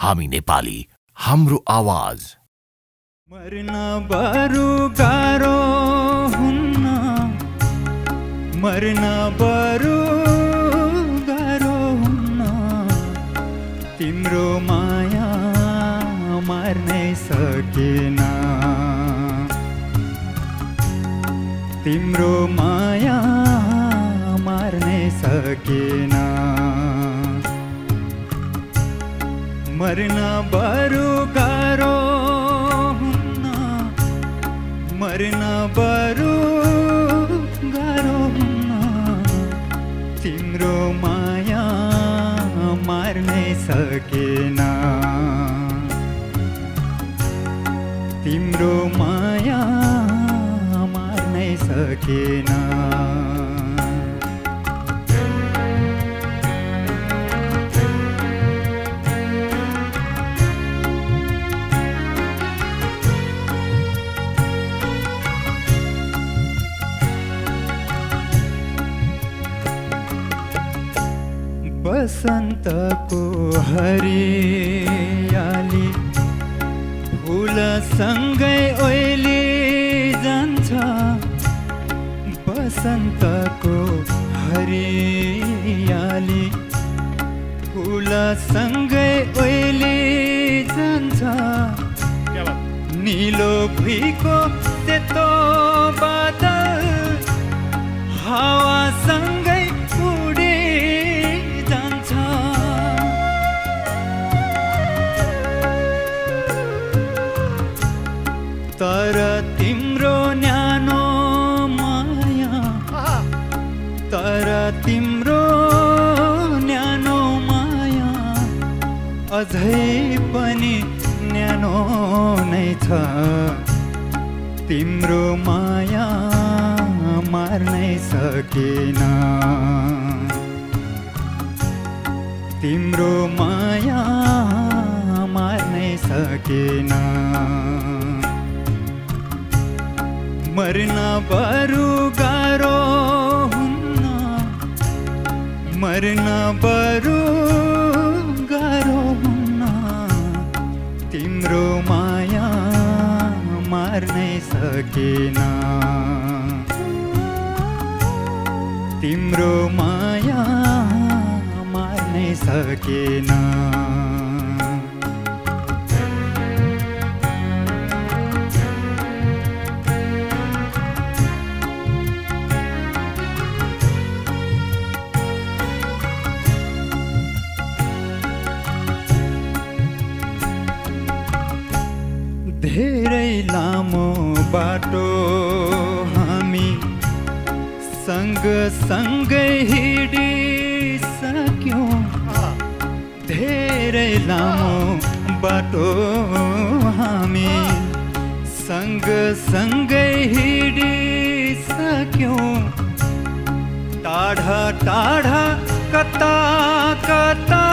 हामी नेपाली हाम्रो आवाज। मर्न बरु गाह्रो हुन्न। मर्न बरु गाह्रो हुन्न। तिम्रो माया मार्नै सकेन। तिम्रो माया मार्नै सकेन। मर्न बरु गाह्रो हुन्न, मर्न बरु गाह्रो हुन्न। तिम्रो माया मार्नै सकेन तिम्रो माया मार्नै सकेन बसन्तको हरियाली। फुलसँगै ओइली जान्छ। बसन्तको हरियाली। फुलसँगै ओइली जान्छ। निलो भुइँको सेतो तिम्रो न्यानो माया अझै पनि न्यानो नै छ। तिम्रो माया मार्नै सकेन। तिम्रो माया मार्नै सकेन। मर्न बरु मर्न बरु गाह्रो तिम्रो माया मार्नै सकेन तिम्रो माया मार्नै सकेन धेरै लामो बाटो हामी सँग सँगै हिँडिसक्यौँ। धेरै लामो बाटो हामी सँग सँगै हिँडिसक्यौँ। टाढा टाढा कता कता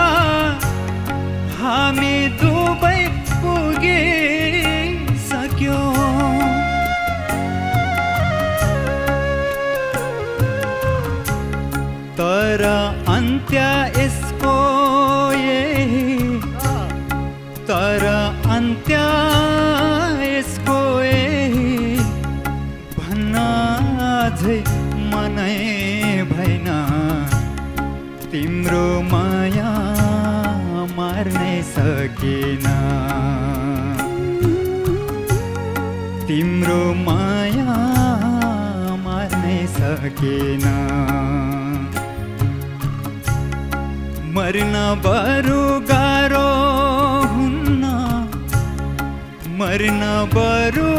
तर अन्त्य यसको यही तर अन्त्य यसको यही भन्न अझै मनै भएन। तिम्रो माया मार्नै सकेन। तिम्रो माया मार्नै सकेन। मर्न बरु गाह्रो हुन्न। मर्न बरु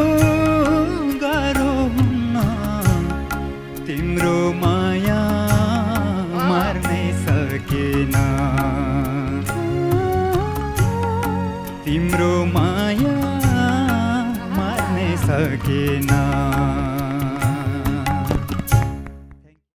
गाह्रो हुन्न। तिम्रो माया मार्नै सकेन। तिम्रो माया मार्नै सकेन।